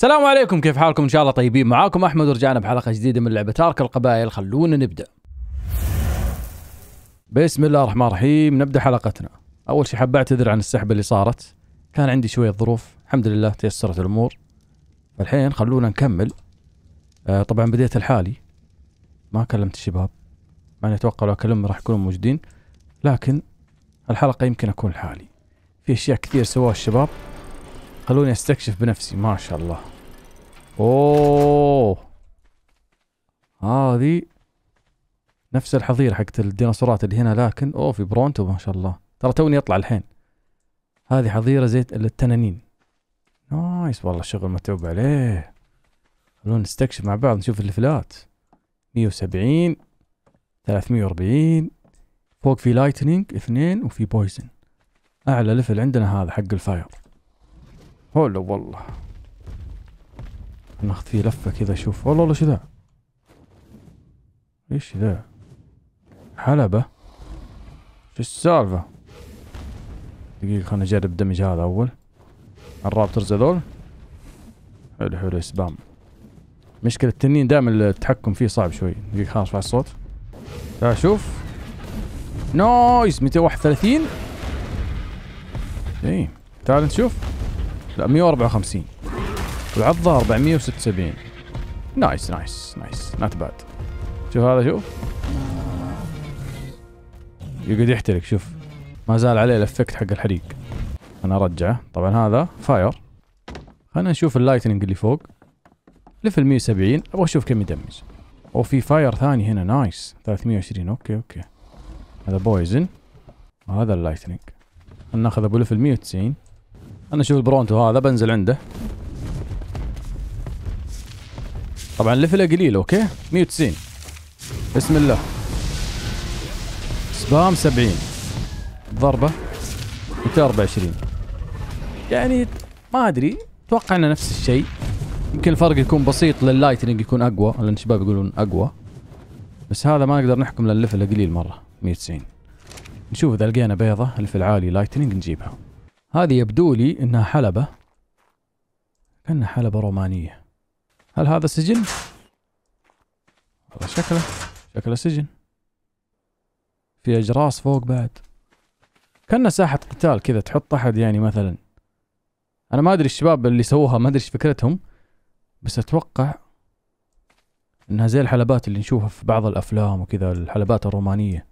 السلام عليكم كيف حالكم؟ إن شاء الله طيبين. معاكم أحمد ورجعنا بحلقة جديدة من لعبة ارك القبائل. خلونا نبدأ. بسم الله الرحمن الرحيم. نبدأ حلقتنا. أول شيء حاب أعتذر عن السحبه اللي صارت. كان عندي شوية ظروف. الحمد لله تيسرت الأمور. فالحين خلونا نكمل. آه طبعا بديت الحالي ما كلمت الشباب. مع أتوقع لو أكلمهم راح يكونوا موجودين. لكن الحلقة يمكن أكون لحالي. في أشياء كثير سواها الشباب. خلوني أستكشف بنفسي ما شاء الله. أوه. هذه نفس الحظيرة حقت الديناصورات اللي هنا لكن أوه في Bronto ما شاء الله. ترى توني اطلع الحين. هذه حظيرة زيت التنانين. nice والله الشغل متعوب عليه. خلونا نستكشف مع بعض نشوف الليفلات 170 340 فوق في lightning اثنين وفي poison أعلى level عندنا هذا حق ال fire. هلا والله. ناخذ فيه لفة كذا شوف. والله والله شو ذا. إيش ذا؟ حلبة. شو السالفة؟ دقيقة خلنا نجرب damage هذا أول. ال Raptors هذول. حلو حلو سبام. مشكلة التنين دائما التحكم فيه صعب شوي. دقيقة خلاص ارفع الصوت. تعال شوف. nice 231 إيه تعال نشوف. لا 154 والعضة 476 nice nice nice. Not bad شوف هذا شوف. يقعد يحترق شوف. ما زال عليه ال effect حق الحريق. أنا أرجعه. طبعا هذا fire خلينا نشوف ال lightning اللي فوق. level 170 أبغى أشوف كم يدمج. وفي fire ثاني هنا. nice 320 okay okay. هذا poison وهذا ال lightning خلينا ناخذ ابو level 190 أنا أشوف ال Bronto هذا بنزل عنده. طبعا ليفله قليل okay؟ 190 بسم الله. سبام 70 ضربة. 224 يعني ما أدري. أتوقع إنه نفس الشيء. يمكن الفرق يكون بسيط لل lightning يكون أقوى لأن الشباب يقولون أقوى. بس هذا ما نقدر نحكم لأن ال level قليل مرة. 190 نشوف إذا لقينا بيضة ال level عالي lightning نجيبها. هذه يبدو لي إنها حلبة كأنها حلبة رومانية. هل هذا سجن؟ والله شكله شكله سجن. في أجراس فوق بعد. كأنها ساحة قتال كذا تحط أحد يعني مثلا. أنا ما أدري الشباب اللي سووها ما أدري إيش فكرتهم بس أتوقع إنها زي الحلبات اللي نشوفها في بعض الأفلام وكذا الحلبات الرومانية.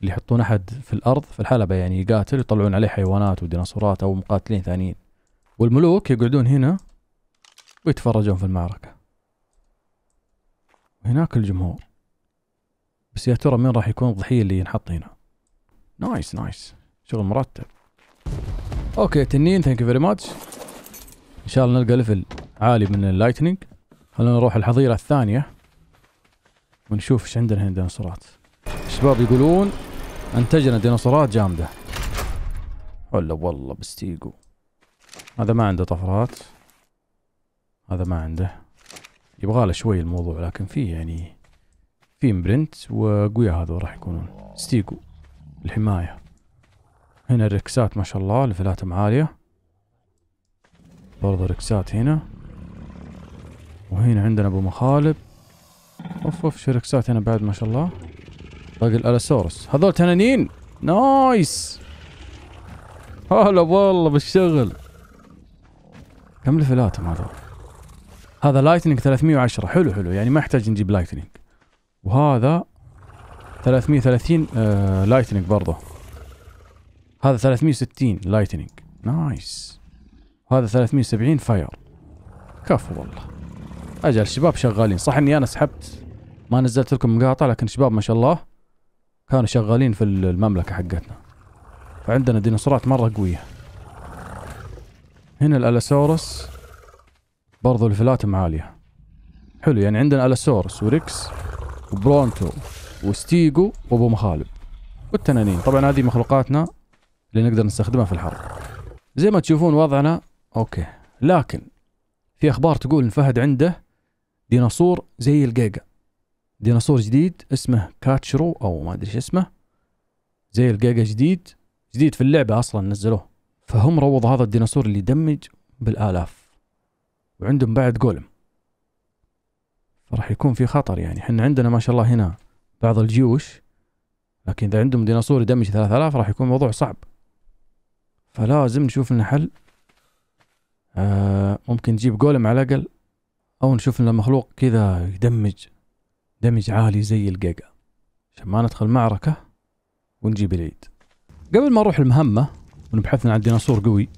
اللي يحطون أحد في الأرض في الحلبة يعني يقاتل يطلعون عليه حيوانات وديناصورات أو مقاتلين ثانيين. والملوك يقعدون هنا ويتفرجون في المعركة. هناك الجمهور. بس يا ترى مين راح يكون الضحية اللي ينحط هنا؟ nice nice. شغل مرتب. okay تنين thank you very much إن شاء الله نلقى level عالي من ال lightning خلينا نروح الحظيرة الثانية ونشوف إيش عندنا هنا ديناصورات. الشباب يقولون أنتجنا ديناصورات جامدة. ولا والله بستيجو هذا ما عنده طفرات. هذا ما عنده. يبغى له شوي الموضوع لكن فيه يعني في imprint وقوية هذول راح يكونون. Stego الحماية. هنا الركسات ما شاء الله ليفلاتهم عالية. برضه ركسات هنا. وهنا عندنا أبو مخالب. أوف أوف شو ركسات هنا بعد ما شاء الله. باقي ال Allosaurus. هذول تنانين؟ nice. هلا والله بالشغل. كم ليفلاتهم هذول؟ هذا lightning 310 حلو حلو. يعني ما يحتاج نجيب lightning وهذا 330 آه lightning برضه. هذا 360 lightning nice. وهذا 370 fire كفو والله. أجل الشباب شغالين. صح إني أنا سحبت. ما نزلت لكم مقاطع لكن الشباب ما شاء الله. كانوا شغالين في المملكة حقتنا. فعندنا ديناصورات مرة قوية. هنا ال Allosaurus برضو ليفلاتهم عالية. حلو يعني عندنا Allosaurus و Rex و Bronto و Stego وأبو مخالب والتنانين. طبعا هذه مخلوقاتنا اللي نقدر نستخدمها في الحرب. زي ما تشوفون وضعنا okay لكن في أخبار تقول إن فهد عنده ديناصور زي الجيجا ديناصور جديد اسمه Carcharo أو ما أدري اسمه. زي الجيجا جديد جديد في اللعبة أصلا نزلوه. فهم روضوا هذا الديناصور اللي يدمج بالآلاف. وعندهم بعد جولم فراح يكون في خطر يعني. إحنا عندنا ما شاء الله هنا بعض الجيوش. لكن إذا عندهم ديناصور يدمج 3000 راح يكون الموضوع صعب. فلازم نشوف لنا حل. آه ممكن نجيب جولم على الأقل أو نشوف لنا مخلوق كذا يدمج. damage عالي زي الجيجا عشان ما ندخل معركة ونجيب العيد. قبل ما نروح المهمة ونبحثنا عن ديناصور قوي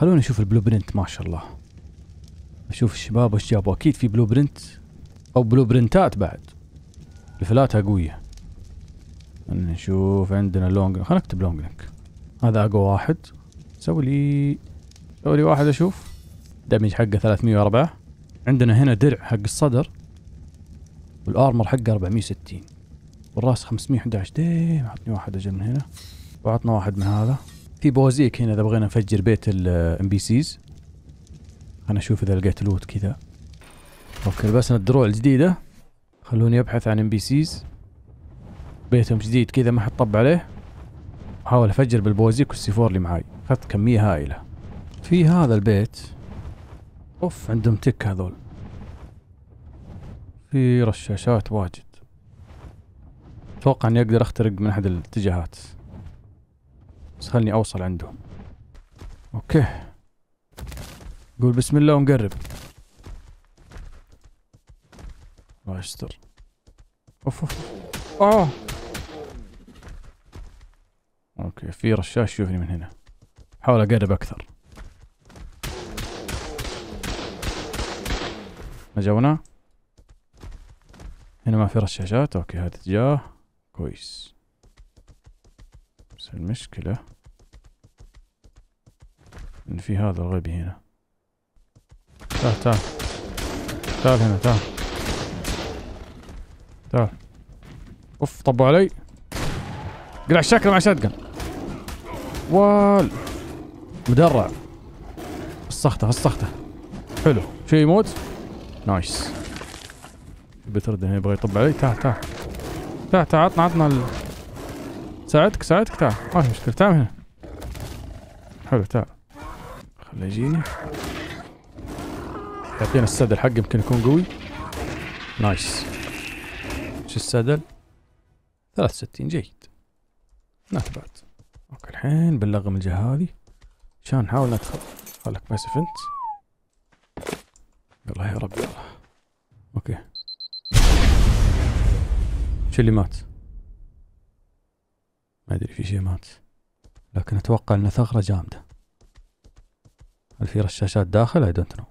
خلونا نشوف ال blueprint ما شاء الله. أشوف الشباب وش جابوا. أكيد في blueprint أو blueprint ات بعد. ليفلاتها قوية. نشوف عندنا long. خلينا نكتب longneck هذا أقوى واحد. سوي لي سوي لي واحد أشوف. damage حقه 304 عندنا هنا درع حق الصدر. وال armor حقه 460 والراس 511 damn عطني واحد أجل من هنا. وعطنا واحد من هذا. في بوازيك هنا إذا بغينا نفجر بيت ال NPCs خلنا أشوف إذا لقيت loot كذا. okay لبسنا الدروع الجديدة. خلوني أبحث عن NPCs بيتهم جديد كذا ما حد طب عليه. أحاول أفجر بالبوازيك وال C4 اللي معاي. اخذت كمية هائلة. في هذا البيت. أوف عندهم تك هذول. في رشاشات واجد. أتوقع إني أقدر أخترق من أحد الاتجاهات. بس خلني أوصل عندهم. أوكي. قول بسم الله ونقرب. الله يستر. أوف أوف. اوه okay في رشاش يشوفني من هنا. حاول أقرب أكثر. ما جونا هنا ما في رشاشات. okay هذا اتجاه كويس. بس المشكلة إن في هذا الغبي هنا. تعال تعال. تعال هنا تعال. تعال. أوف طبوا علي. قلع الشكل مع شاتقن وال. مدرع. السخته السخته حلو. شو يموت؟ نايس. بترد هنا يبغى يطب علي. تعال تعال. تعال تعال عطنا عطنا ال... ساعدك ساعدك تعال. ما في مشكلة. تعال هنا. حلو تعال. خليه يجيني. يعطينا ال saddle حقه يمكن يكون قوي. nice. شو ال saddle؟ 63 جيد. not bad okay الحين بنلغم الجهة هذه. عشان نحاول ندخل خلك بس فنت يلا يا رب يلا. okay. شو اللي مات. ما أدري في شيء مات. لكن أتوقع انه ثغرة جامدة. هل في رشاشات داخل؟ I don't know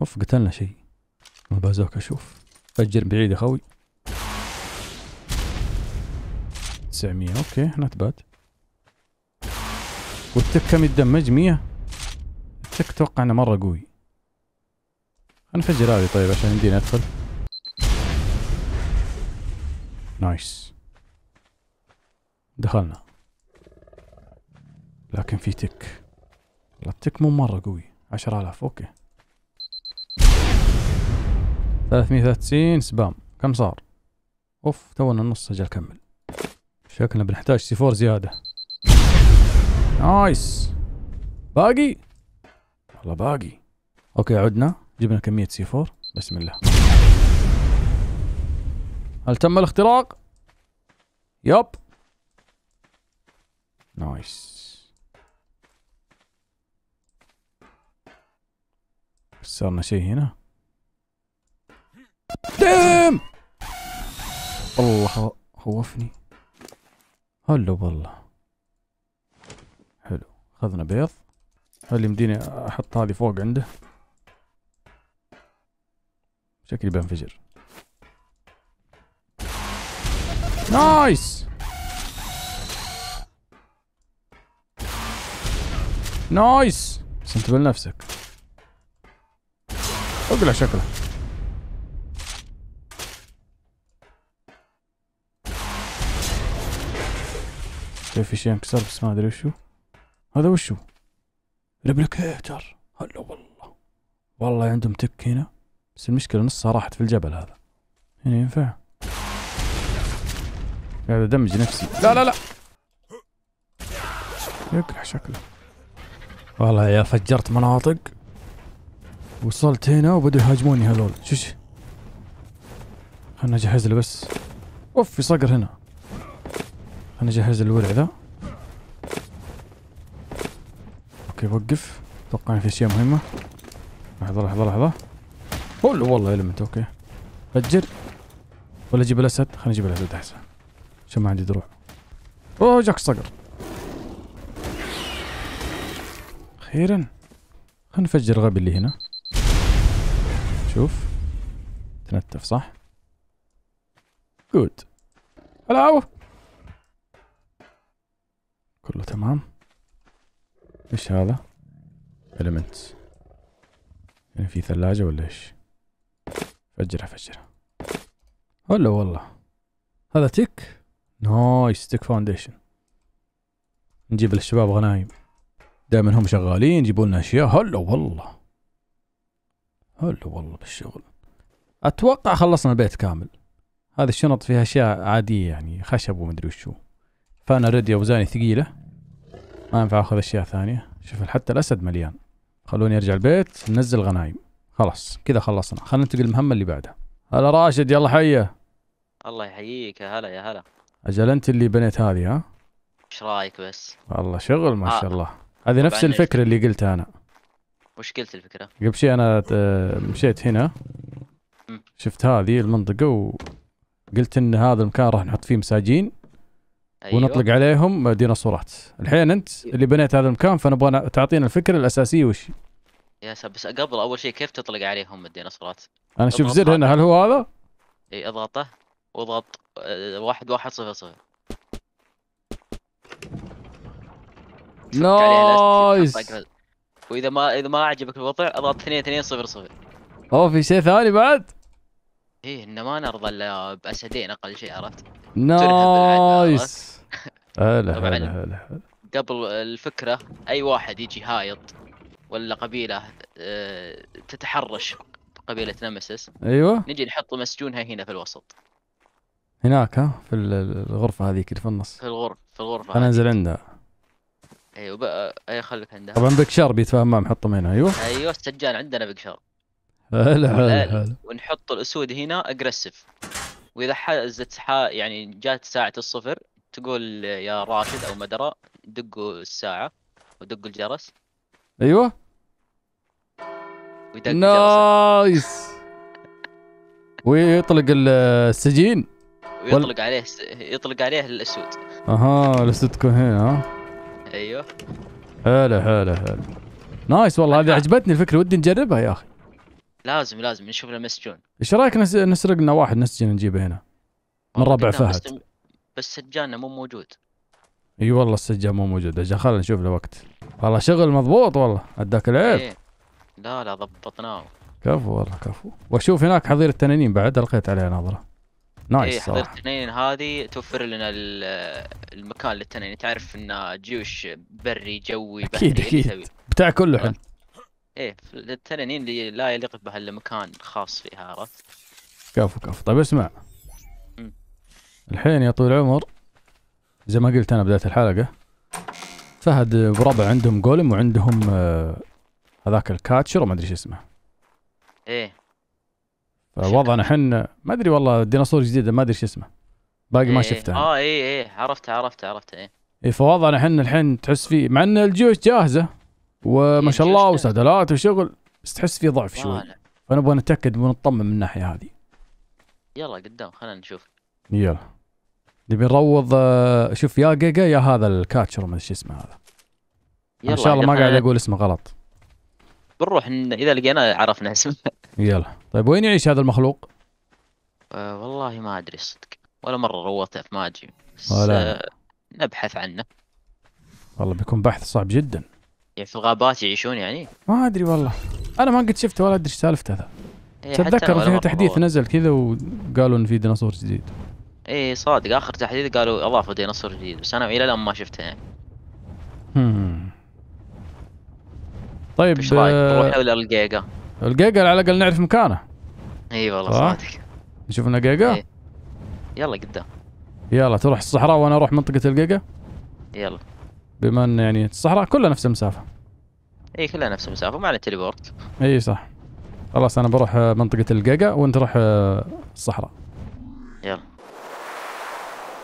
أوف قتلنا شيء. البازوك أشوف فجر بعيد يا خوي. 900 okay not bad وال Tek كم يت damage؟ 100 ال Tek أتوقع إنه مرة قوي. خلينا نفجر هذه طيب عشان يمدينا ندخل. nice دخلنا. لكن في Tek. ال Tek مو مرة قوي. عشرة آلاف. okay. ثلاثمية وثلاثين. spam. كم صار؟ أوف تونا النص. أجل كمل شكلنا بنحتاج C4 زيادة. nice. باقي؟ والله باقي. okay عدنا. جبنا كمية C4. بسم الله. هل تم الاختراق؟ يب. نايس. صارنا شيء هنا. ديم! الله خوفني. هلا والله حلو. اخذنا بيض. هل يمديني أحط هذه فوق عنده؟ شكلي بنفجر. nice nice بس انتبه لنفسك. أقلع شكله. كيف في شيء انكسر بس ما أدري وشو؟ هذا وشو؟ ريبليكيتر هلا والله. والله عندهم تك هنا. بس المشكلة نصها راحت في الجبل هذا. هنا ينفع؟ قاعد ادمج نفسي. لا لا لا. يقلع شكله. والله يا فجرت مناطق. وصلت هنا وبدوا يهاجموني هذول. شوش خلنا اجهز له بس. أوف في صقر هنا. خلنا اجهز الورع ذا. okay وقف. أتوقع في أشياء مهمة. لحظة لحظة لحظة. والله والله element okay. فجر ولا أجيب الأسد؟ خليني أجيب الأسد أحسن. عشان ما عندي دروع أوه جاك صقر. أخيرا. خلينا نفجر الغبي اللي هنا. شوف. تنتف صح؟ good هلاو كله تمام؟ إيش هذا؟ element يعني في ثلاجة ولا إيش؟ فجرها فجرها هلا والله. هذا Tek؟ nice Tek foundation. نجيب للشباب غنايم. دائما هم شغالين يجيبون لنا أشياء. هلا والله. هلا والله بالشغل. أتوقع خلصنا البيت كامل. هذه الشنط فيها أشياء عادية يعني خشب ومدري وشو. فأنا ردي اوزاني ثقيلة. ما ينفع أخذ أشياء ثانية. شوف حتى الأسد مليان. خلوني أرجع البيت ننزل غنايم. خلاص كذا خلصنا. خلينا ننتقل المهمه اللي بعدها هلا راشد يلا حيه الله يحييك. يا هلا يا هلا. أجل أنت اللي بنيت هذه ها؟ إيش رأيك بس؟ والله شغل ما شاء آه. الله. هذه نفس الفكرة اللي قلتها أنا. وش قلت الفكرة؟ قبل شيء أنا آه، مشيت هنا. شفت هذه المنطقة وقلت إن هذا المكان راح نحط فيه مساجين أيوة. ونطلق عليهم ديناصورات. الحين أنت اللي بنيت هذا المكان فنبغى تعطينا الفكرة الأساسية وش؟ يا سب بس قبل أول شيء كيف تطلق عليهم الديناصورات؟ أنا أشوف أضغط زر هنا هل هو هذا؟ إي أضغطه. واضغط واحد واحد صفر صفر. nice. وإذا ما إذا ما عجبك الوضع أضغط اثنين اثنين صفر صفر. اوه في شيء ثاني بعد؟ إيه إنه ما نرضى إلا بأسدين أقل شيء عرفت؟ nice. هلا. هلا هلا. قبل الفكرة أي واحد يجي هايط ولا قبيلة آه، تتحرش قبيلة نمسس أيوه. نجي نحط مسجونها هنا في الوسط. هناك ها في ال- الغرفة هذيك اللي في النص. في الغرف في الغرفة خلينا ننزل عندها. أيوه بقى اي خليك عندها. طبعا بكشار بيتفاهم معه نحطهم هنا أيوه. أيوه السجان عندنا بقشر هلا هلا هلا. ونحط الأسود هنا aggressive وإذا حازت حا يعني جات ساعة الصفر تقول يا راشد أو مدرة دقوا الساعة ودقوا الجرس. أيوه. ويدق الجرس. nice ويطلق ال- السجين. ويطلق عليه س- يطلق عليه الأسود. أها تكون هنا ها؟ أيوه. هلا هلا هلا. نايس والله هذه عجبتني الفكرة ودي نجربها يا أخي. لازم لازم نشوف له مسجون إيش رأيك نس- نسرق لنا واحد نسجن نجيبه هنا؟ من ربع بس- فهد. بس سجاننا مو موجود. إي والله السجان مو موجود. أجل خلينا نشوف له وقت. والله شغل مضبوط والله اداك العيب. إيه. لا لا ضبطناه. كفو والله كفو. وأشوف هناك حظيره التنانين بعد لقيت عليها نظرة. nice حضرت صراحة التنين هذه توفر لنا ال- المكان للتنين. تعرف إن جيوش بري جوي بحري أكيد. تبي. بتاع كله حلو إيه التنانين اللي لا يليق بها الا مكان خاص فيها عرفت؟ كفو كفو. طيب اسمع. الحين يا طويل العمر زي ما قلت أنا بداية الحلقة فهد وربع عندهم golem وعندهم آه، هذاك ال catcher وما أدري إيش اسمه. إيه. فوضعنا حن ما أدري والله الديناصور الجديد ما أدري إيش اسمه. باقي ما إيه. شفته. آه إيه إيه. عرفته عرفته عرفته إيه. اي فوضعنا حن الحين تحس فيه مع إن الجيوش جاهزة وما إيه، شاء الله. وسدلات وشغل بس تحس فيه ضعف شوي. ما. فنبغى نتأكد ونطمن من الناحية هذه. يلا قدام خلينا نشوف. يلا. نبي نروض آه، شوف يا جيجا يا هذا الكاتشر ما أدري إيش اسمه هذا. يلا ان شاء الله ما قاعد أقول اسمه غلط. بنروح إذا لقينا عرفنا اسمه. يلا. طيب وين يعيش هذا المخلوق؟ آه والله ما أدري الصدق ولا مرة روضته في ماجي بس ولا. آه نبحث عنه. والله بيكون بحث صعب جدا. يعني في الغابات يعيشون يعني؟ ما أدري والله. أنا ما قد شفته ولا أدري إيش سالفته هذا. إيه تتذكر فيها مرة تحديث روضت. نزل كذا وقالوا إن في ديناصور جديد. إيه صادق. آخر تحديث قالوا أضافوا ديناصور جديد بس أنا إلى الآن ما شفته يعني. طيب إيش رايك آه، نروح ولا الجيجا؟ الجيجا على الأقل نعرف مكانه. إي والله؟ صادق. نشوف لنا جيجا؟ إيه. يلا قدام. يلا تروح الصحراء وأنا أروح منطقة الجيجا؟ يلا. بما إن يعني الصحراء كلها نفس المسافة. إي كلها نفس المسافة معنا teleport إي صح. خلاص أنا بروح آه، منطقة الجيجا وأنت روح آه، الصحراء. يلا.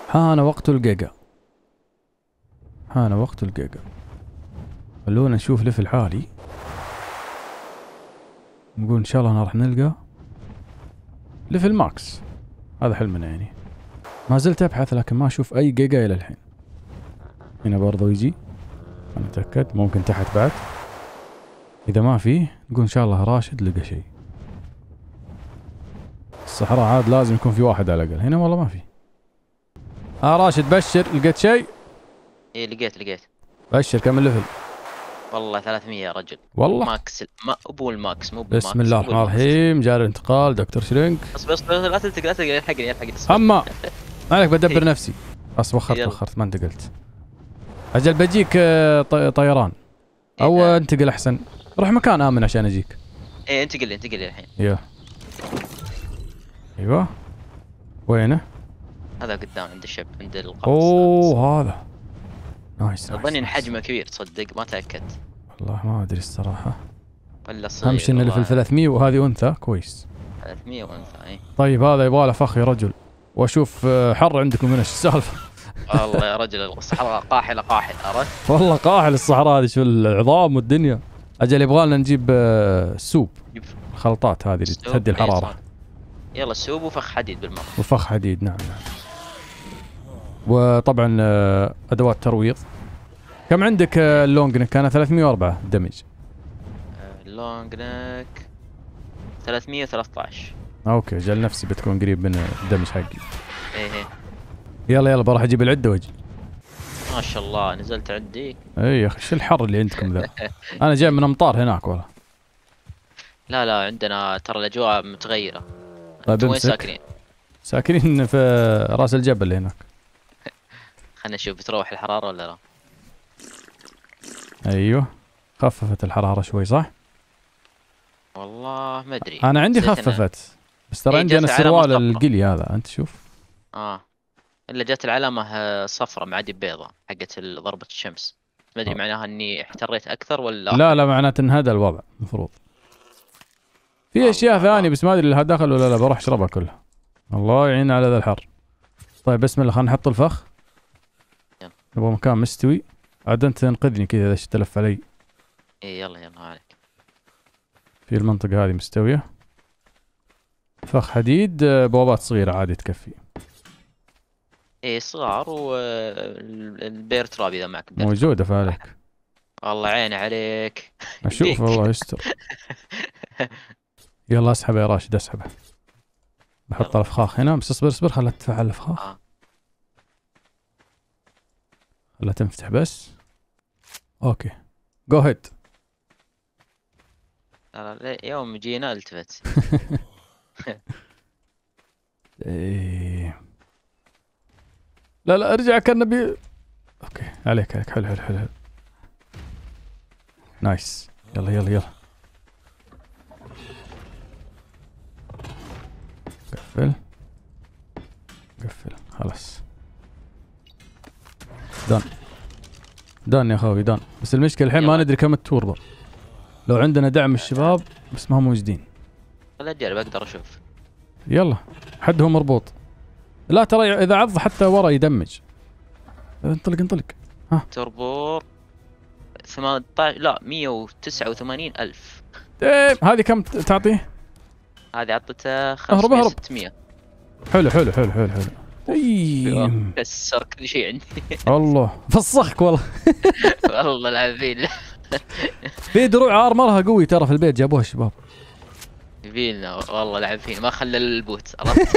حان وقت الجيجا. حان وقت الجيجا. خلونا نشوف level حالي. نقول إن شاء الله راح نلقى level max. هذا حلمنا يعني. ما زلت أبحث لكن ما أشوف أي جيجا إلى الحين. هنا برضو يجي. أنا أتأكد. ممكن تحت بعد. إذا ما فيه نقول إن شاء الله راشد لقى شيء. الصحراء عاد لازم يكون في واحد على الأقل. هنا والله ما في. آه راشد بشر لقيت شيء؟ اي لقيت لقيت. بشر كم ال level والله 300 يا رجل. والله. max ما أبو ال max مو بسم الله الرحمن. الرحيم. جاري الانتقال دكتور شرينك. اصبر اصبر لا تلتقي لا تلتقي يلحقني اصبر. اما ما عليك بدبر نفسي. بس وخرت. وخرت ما انتقلت. أجل بجيك آه، طي- طيران. أو إيه، انتقل أحسن. روح مكان آمن عشان أجيك. إيه انتقل انتقل الحين. يا. أيوه. وينه؟ هذا قدام عند الشب عند القفص. أوه هذا. nice اظني ان. حجمه كبير تصدق ما تاكدت والله ما أدري الصراحة. ولا صغير اهم شيء انه level 300 وهذه أنثى كويس. 300 وأنثى اي طيب هذا يبغى له فخ يا رجل. وأشوف آه، حر عندكم هنا إيش السالفة؟ والله يا رجل الصحراء قاحلة قاحل عرفت؟ والله قاحل الصحراء هذه شو العظام والدنيا. أجل يبغى لنا نجيب آه، soup. الخلطات هذه اللي. تهدي إيه، الحرارة. يلا soup وفخ حديد بالمرة. وفخ حديد نعم نعم. وطبعا آه، أدوات ترويض. كم عندك آه، ال longneck كان 304 damage. ال longneck 313 أوكي جل نفسي بتكون قريب من ال damage حقي. إيه إيه. يلا يلا بروح أجيب العدة وأجي. ما شاء الله نزلت عندي. اي يا أخي شو الحر اللي عندكم ذا؟ أنا جاي من أمطار هناك والله. لا لا عندنا ترى الأجواء متغيرة. طيب وين. ساكنين؟ ساكنين في راس الجبل هناك. خلنا نشوف بتروح الحرارة ولا لا. أيوه. خففت الحرارة شوي صح؟ والله ما أدري. أنا عندي خففت بس ترى إيه، عندي أنا السروال. القلي هذا. أنت شوف آه. إلا جت العلامة آه، صفرة معدي بيضة حقت ال- ضربة الشمس. ما أدري آه. معناها إني احتريت أكثر ولا لا لا معناته إن هذا الوضع المفروض. في الله أشياء. ثانية بس ما أدري لها دخل ولا لا بروح أشربها كلها. الله يعين على ذا الحر. طيب بسم الله خلينا نحط الفخ. نبغى مكان مستوي. عاد أنت انقذني كذا إذا تلف علي. إيه يلا يلا عليك. في المنطقة هذه مستوية. فخ حديد آه، بوابات صغيرة عادي تكفي. إيه صغار وال bear trap إذا معك bear موجودة فعليك والله عيني عليك. أشوف. الله يستر. يلا اسحبه يا راشد اسحبه. بحط. الفخاخ هنا بس اصبر اصبر خلها تتفعل الفخاخ آه. خلها تنفتح بس. أوكي. go ahead لا لا لا، يوم جينا التفت. إيه. لا لا أرجع كان نبي أوكي. عليك عليك. حلو حلو حلو. nice يلا يلا يلا. قفل. قفل. خلاص. done. done يا أخوي done. بس المشكلة الحين ما. ندري كم ال torpor لو عندنا دعم الشباب بس ما هم موجودين. خل أجرب أقدر أشوف. يلا. حدهم مربوط. لا ترى إذا عض حتى ورا يدمج. انطلق انطلق. تربور. 18 لا 189 ألف. إيه هذه كم تعطيه؟ هذه عطته اهرب. 500 600 حلو حلو حلو حلو حلو. كسر كل شيء عندي. الله. فصخك والله. والله العظيم. في دروع ارمرها قوي ترى في البيت جابوها الشباب. يبيلنا والله العظيم. ما خلى البوت عرفت؟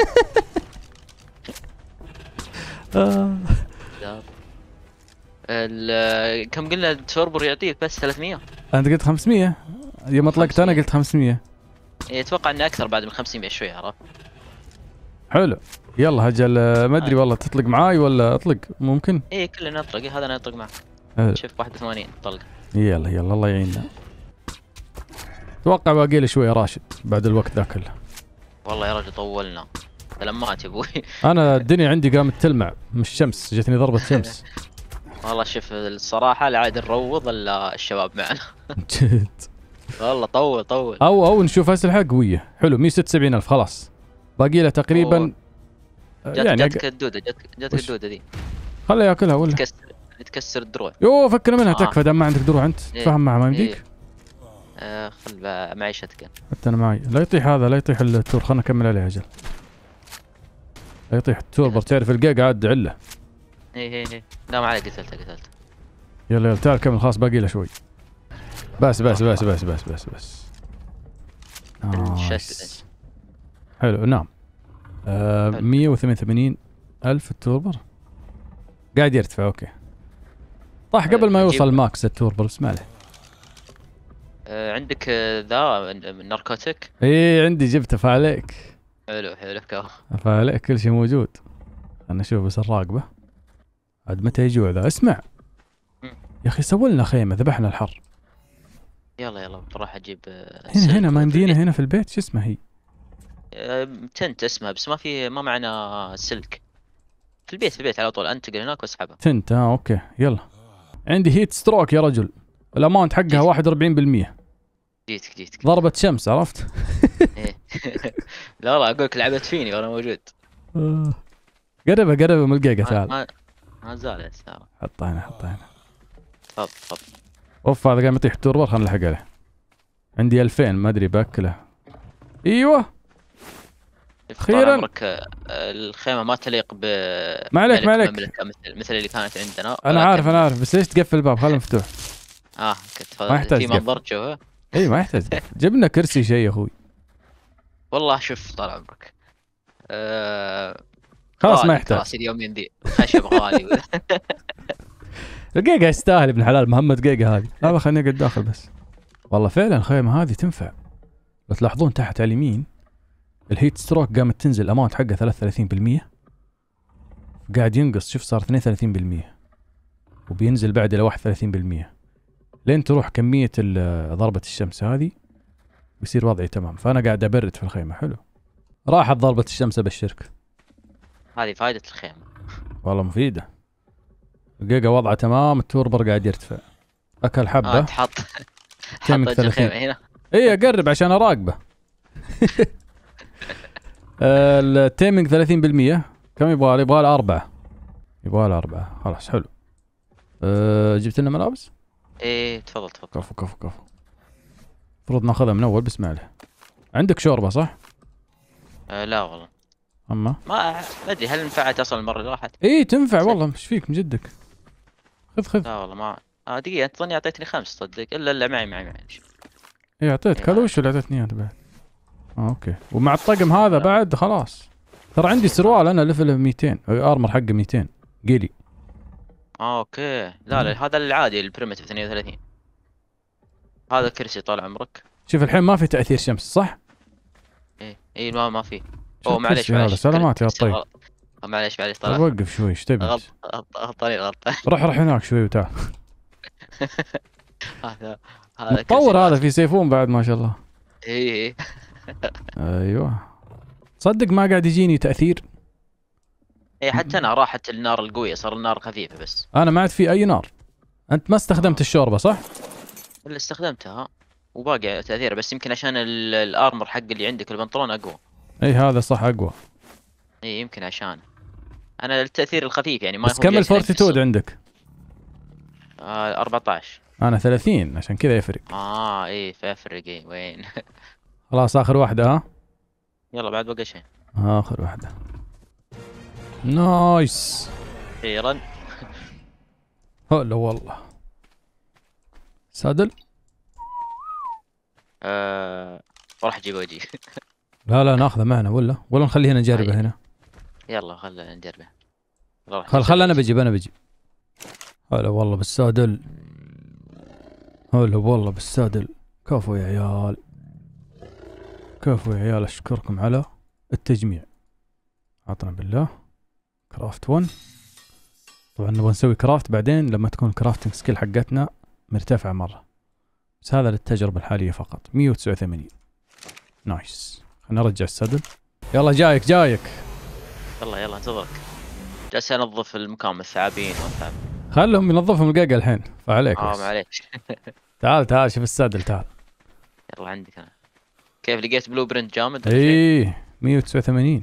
آه. كم قلنا توربور يعطيك بس؟ 300 أنت قلت 500 يوم اطلقت أنا قلت 500 إيه، أتوقع إنه أكثر بعد من 500 شوي عرفت؟ حلو. يلا هجل آه، ما أدري والله تطلق معاي ولا أطلق؟ ممكن؟ إيه كلنا نطلق إيه، هذا أنا أطلق معك. حلو. شوف 81 طلق. يلا يلا الله يعيننا. أتوقع باقي لي شوية راشد بعد الوقت ذا كله والله يا رجل طولنا. لمات يا أبوي. أنا الدنيا عندي قامت تلمع من الشمس جتني ضربة شمس. والله شوف الصراحة لا عاد نروض إلا الشباب معنا. جد. والله طول طول. أو أو نشوف أسلحة قوية. حلو 176 ألف خلاص. باقي له تقريبا جت يعني جاتك الدودة جاتك وش؟ الدودة ذي خليه ياكلها ولا؟ تكسر تكسر الدروع. يو فكر منها آه. تكفى دام ما عندك دروع أنت. إيه. تفهم معها ما يمديك؟ إيه. آه خل معيشتك حتى أنا معي. لا يطيح هذا لا يطيح التور. خلنا نكمل عليه أجل. لا يطيح التوربر تعرف الجيجا عاد عله. اي اي اي لا ما عليه قتلته قتلته يلا يلا تعال كمل. خلاص باقي له شوي. بس بس بس بس بس بس بس. shit حلو نعم. آه حلو. 188 ألف ال torpor. قاعد يرتفع أوكي. طاح قبل ما يوصل max ال torpor بس ما عليه. آه عندك آه، ذا narcotic؟ إيه عندي جبته فعليك. حلو حلو كو فعليك كل شيء موجود. خلنا نشوف بس الراقبة. عاد متى يجوع ذا؟ اسمع. يا أخي سووا لنا خيمة ذبحنا الحر. يلا يلا بروح أجيب آه، هنا هنا ما يمدينا. هنا في البيت. شو اسمه هي؟ آه، tent اسمها بس ما في ما معنا silk. في البيت في البيت على طول. انتقل هناك واسحبها. tent آه أوكي. يلا. عندي heat stroke يا رجل. ال amount حقها 41% جيتك جيتك ضربة شمس عرفت؟ إيه. لا والله أقول لك لعبت فيني وأنا موجود. قربها قربها من الجيجا ما تعال. ما, ما زالت حطها هنا حطها هنا تفضل تفضل أوف هذا قام يطيح التوربر خلنا نلحق عليه. عندي 2000 ما أدري باكله. إيوه. أخيراً. عمرك آه، الخيمة ما تليق ب ما عليك، ملك ما عليك. مثل مثل اللي كانت عندنا. أنا عارف أنا عارف بس ليش تقفل الباب؟ خله مفتوح. آه كنت ما يحتاج في. منظر تشوفه؟ إي ما يحتاج جبنا كرسي شيء يا أخوي. والله شوف طال عمرك. آه خلاص ما غالي يحتاج. كراسي اليومين ذي خشب غالي. الجيجا يستاهل ابن الحلال مهمة جيجا هذه. لا خليني أقعد داخل بس. والله فعلا الخيمة هذه تنفع. لو تلاحظون تحت على اليمين ال heat stroke قامت تنزل ال amount حقها 33% قاعد ينقص شوف صار 32% وبينزل بعد إلى 31% لين تروح كمية ضربة الشمس هذه بيصير وضعي تمام. فأنا قاعد أبرد في الخيمة حلو. راحت ضربة الشمس أبشرك. هذه فائده الخيمة. والله مفيدة. الجيجا وضعه تمام ال torpor قاعد يرتفع. أكل آه حبة تحط كم حط 30 الخيمة هنا. اي اقرب عشان أراقبه. ال taming 30% كم يبغى؟ يبغى له أربعة. يبغى له أربعة. خلاص حلو. أه جبت لنا ملابس؟ إيه تفضل تفضل. كفو كفو كفو. المفروض ناخذها من أول بس ما عليه. عندك شوربة صح؟ آه لا والله. أما؟ ما أدري هل نفعت أصلا المرة اللي راحت؟ اي تنفع والله. إيش فيك؟ من جدك. خذ خذ. لا والله ما دقيقه انت ظني اعطيتني خمس تصدق إلا إلا معي معي معي. اي اعطيتك هذا وش اللي أعطيتني اياه أنت بعد؟ آه أوكي. ومع الطقم هذا بعد خلاص. ترى عندي سروال أنا level 200 armor حقه 200 ghillie. آه أوكي. لا لا هذا العادي ال primitive 32 هذا كرسي طال عمرك. شوف الحين ما في تأثير شمس صح؟ إيه إيه ما ما في. أوه معليش؟ معليش. سلامات يا طيب. آه، معليش معليش طلع. وقف شوي إيش تبي؟ غلط غلط- غلطاني غلط روح روح هناك شوي وتعال. هذا هذا متطور هذا. في سيفون بعد ما شاء الله. إيه إيه. أيوه. صدق ما قاعد يجيني تأثير. إيه حتى أنا راحت النار القوية صار النار خفيفة بس. أنا ما عاد في أي نار. أنت ما استخدمت الشوربة صح؟ اللي استخدمتها وباقي تاثيره بس يمكن عشان ال- الأرمر حق اللي عندك البنطلون أقوى. إي هذا صح أقوى. إيه يمكن عشان. أنا التأثير الخفيف يعني ما بس كم. الفورتيتود عندك؟ آه 14 أنا 30 عشان كذا يفرق. آه إيه فيفرق إيه وين؟ خلاص آخر واحدة ها؟ يلا بعد بقى شيء. آخر واحدة. نايس. أخيرا هلا والله. سادل؟ آه راح أجيب واجي لا لا ناخذه معنا ولا؟ ولا نخليه هنا نجربه طيب. هنا. يلا خلينا نجربه خل خل أنا بجيب أنا بجيب. هلا والله بالسادل. هلا والله بال saddle. كفو يا عيال. كفو يا عيال أشكركم على التجميع. عطنا بالله. craft 1 طبعا نبغى نسوي كرافت بعدين لما تكون ال crafting skill حقتنا مرتفعة مرة. بس هذا للتجربة الحالية فقط. 189 nice خلينا نرجع ال saddle يلا جايك جايك. يلا يلا انتظرك. جالس أنظف المكان من الثعابين خلهم ينظفهم القاقة الحين. فعليك آه. معليش. تعال تعال شوف ال saddle تعال. يلا عندك أنا. كيف لقيت blueprint جامد؟ اي 189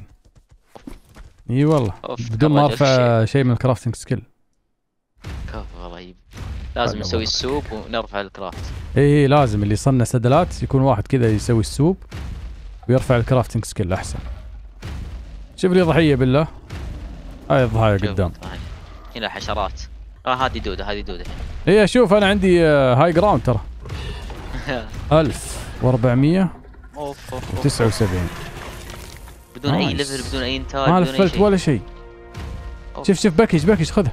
إي والله بدون ما ارفع شيء. من ال crafting skill كفو والله. يب. لازم نسوي. ال soup ونرفع ال craft إي لازم اللي يصنع سدلات يكون واحد كذا يسوي ال soup ويرفع ال crafting skill أحسن. شوف لي ضحية بالله. هاي الضحايا شوف، قدام. هنا حشرات. آه هذه دوده هذه دوده إي أشوف أنا عندي آه، high ground ترى. 1479 أوف أوف أوف. بدون أي. level بدون أي انتاج ما أي لفلت ولا شيء. شوف شوف package package خذه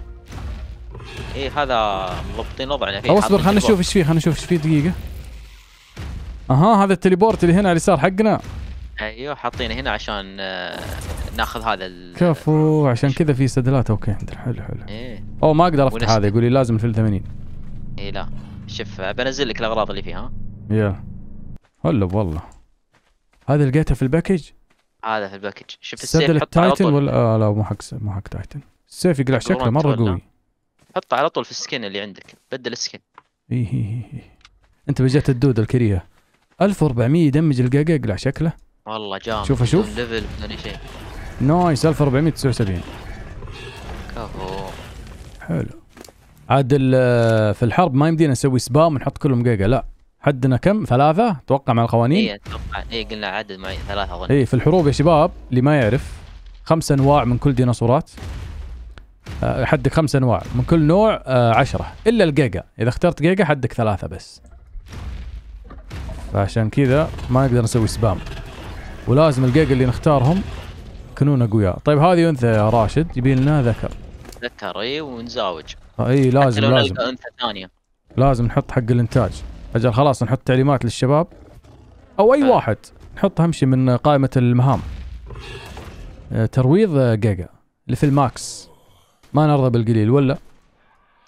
إيه هذا مضبطين وضعنا فيه أو اصبر خلينا نشوف. إيش فيه خلينا نشوف إيش فيه دقيقة. أها هذا ال teleport اللي هنا على اليسار حقنا. أيوه حاطينه هنا عشان آه، ناخذ هذا ال كفو عشان كذا في سدلات أوكي عندنا. حلو حلو. إيه. أو ما أقدر أفتح. هذا يقول لي لازم في ال 80 إيه لا. شوف بنزل لك الأغراض اللي فيها. يلا هلا والله. هذا لقيته في ال package؟ هذا في ال package. شوف السيف saddle حطه ال titan ولا آه لا مو حق مو حق titan السيف يقلع شكله مرة. قوي. حطه على طول في ال skin اللي عندك. بدل ال skin إي إي. أنت بجت الدود الكريهه 1400 يدمج القاقة يقلع شكله. والله جامد. شوف. بدون level بدون أي شيء. nice 1479 كفو حلو. عاد في الحرب ما يمدينا نسوي spam ونحط كلهم قيقة لا. حدنا كم؟ ثلاثة؟ أتوقع مع القوانين؟ إيه أتوقع. إيه قلنا عدد معي ثلاثة أظن. اي في الحروب يا شباب اللي ما يعرف خمس أنواع من كل ديناصورات. آه، حدك خمس أنواع. من كل نوع آه، عشرة. إلا الجيجا. إذا اخترت جيجا حدك ثلاثة بس. فعشان كذا ما نقدر نسوي spam. ولازم الجيجا اللي نختارهم يكونون اقوياء طيب هذه أنثى يا راشد. يبي لنا ذكر. ذكر إيه ونزاوج. آه، اي لازم لازم. أنثى ثانية. لازم نحط حق الإنتاج. أجل خلاص نحط تعليمات للشباب. أو أي آه. واحد. نحط اهم شيء من قائمة المهام. آه، ترويض آه، جيجا. اللي في ال max ما نرضى بالقليل ولا؟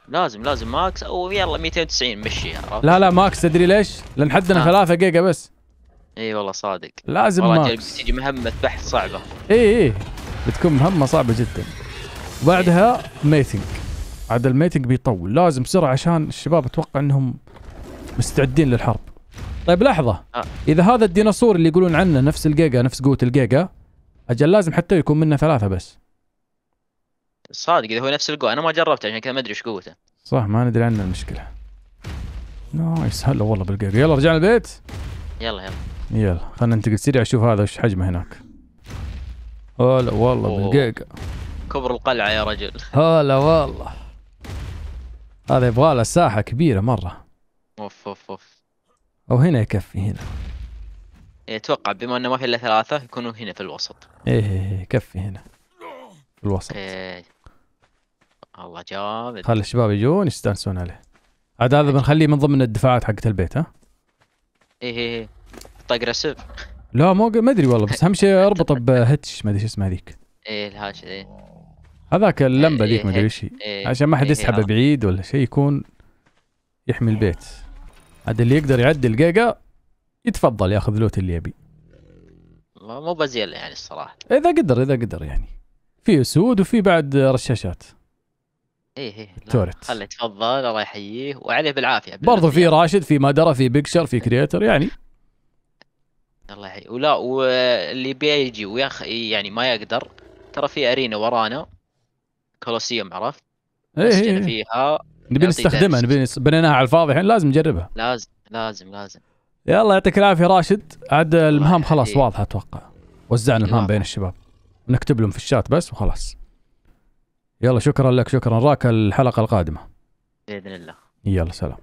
لازم لازم max. أو يلا 290 مشي؟ لا لا max. تدري ليش؟ لأن حدنا آه. ثلاثة جيجا بس. إي والله صادق. لازم والله max. تجي- مهمة بحث صعبة. إي إي. بتكون مهمة صعبة جدا. وبعدها meeting. عاد ال meeting بيطول. لازم بسرعة عشان الشباب أتوقع إنهم مستعدين للحرب. طيب لحظة. آه. إذا هذا الديناصور اللي يقولون عنه نفس الجيجا نفس قوة الجيجا أجل لازم حتى يكون منه ثلاثة بس. صادق إذا هو نفس القوة. أنا ما جربته عشان كذا ما أدري إيش قوته. صح ما ندري عنه المشكلة. nice. هلا والله بالجيجا. يلا رجعنا البيت. يلا يلا. يلا خلينا ننتقل سريع نشوف هذا وش حجمه هناك. هلا والله أوه. بالجيجا. كبر القلعة يا رجل. هلا والله. هذا يبغى له ساحة كبيرة مرة. أوف أوف أوف. أو هنا يكفي هنا. إيه، أتوقع بما إنه ما في إلا ثلاثة يكونوا هنا في الوسط. إيه إيه إيه، يكفي هنا. في الوسط. أوكي الله جامد خلي الشباب يجون يستانسون عليه؟ عاد هذا بنخليه من ضمن الدفاعات حقت البيت ها؟ إيه إيه إيه. aggressive لا مو ما أدري والله بس أهم شيء أربطه ب hitch ما أدري شو اسمها ذيك إيه ال hitch إيه. هذاك اللمبة إيه، ذيك ما أدري. وش هي. إيه عشان ما حد إيه، يسحبه آه. بعيد ولا شيء يكون يحمي البيت. عاد اللي يقدر يعدي الجيجا يتفضل ياخذ لوت اللي يبي. مو بزيل يعني الصراحة. إذا قدر إذا قدر يعني. في اسود وفي بعد رشاشات. إيه إيه. تورت. خله يتفضل الله يحييه. وعليه بالعافية. بالله برضو في راشد في مدرة في بيكشر في كرياتر يعني. الله يحييه. ولا واللي بيجي وياخ يعني ما يقدر. ترى في أرينا ورانا. كولوسيوم عرفت؟ إيه مسجنا إيه. فيها. نبي نستخدمها. نبي بنيناها على الفاضي الحين لازم نجربها. لازم لازم لازم. يلا يعطيك العافية راشد. عاد المهام خلاص. واضحة أتوقع. وزعنا المهام. بين الشباب. نكتب لهم في الشات بس وخلاص. يلا شكرا لك شكرا. راك الحلقة القادمة. بإذن الله. يلا سلام.